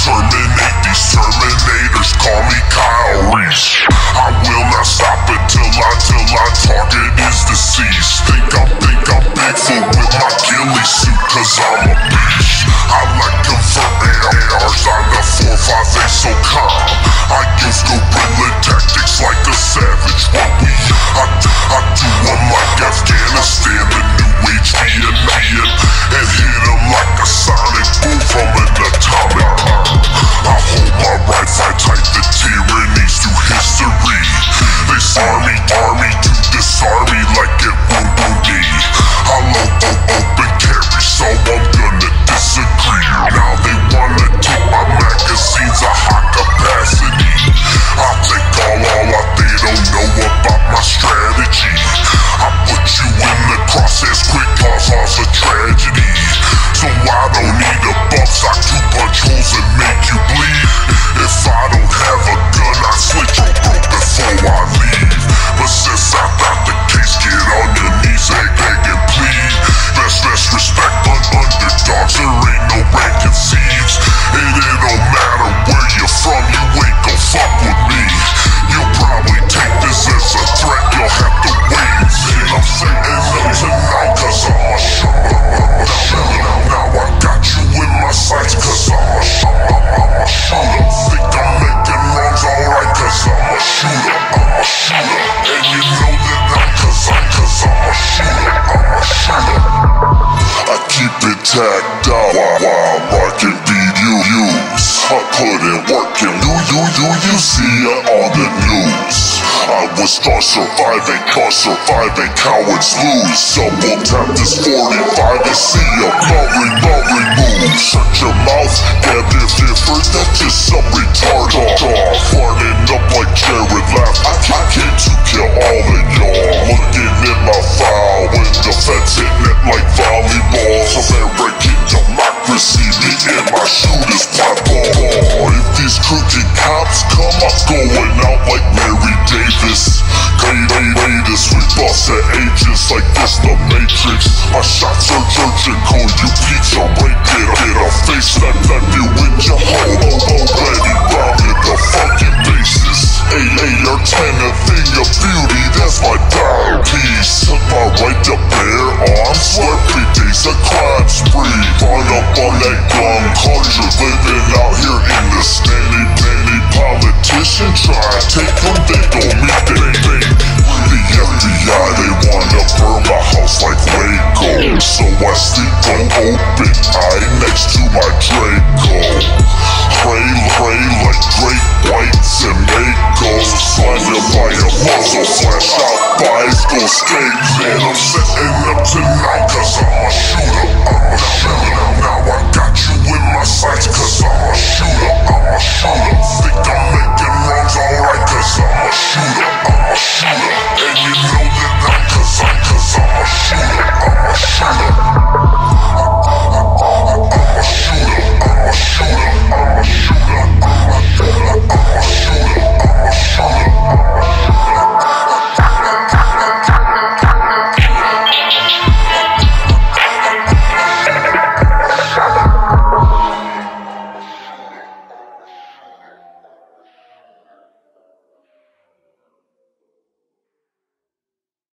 terminate these terminators. Call me Kyle Reese. It tagged out while, while I'm rocking BUUs. I put in work and you, you, you, you see it on the news. I was strong surviving, cause surviving cowards lose. Double tap this 45 and see a blurry, blurry move. Shut your mouth, damn if different, that's just some cops come, I'm going out like Mary Davis. Hey, hey, haters, we bust at agents like this the Matrix. My shots are surgical, you pizza right a, get a face slap, slap you with your hoe. Oh, oh already rounded the fucking bases. Hey, your tenant thing of beauty, that's my dog piece. My right to bear arms, every day's a crime spree. Run up on that gun culture, living out here in the standy, penny politician. Try take them, they gon' meet they, they. The FBI, they wanna burn my house like Waco. So I sleep on open eye next to my Draco. Pray, pray like great whites and Makos. Blinded by a muzzle flash out buys go straight. And I'm setting up tonight cause I'm a shooter. I'm a shooter. Now I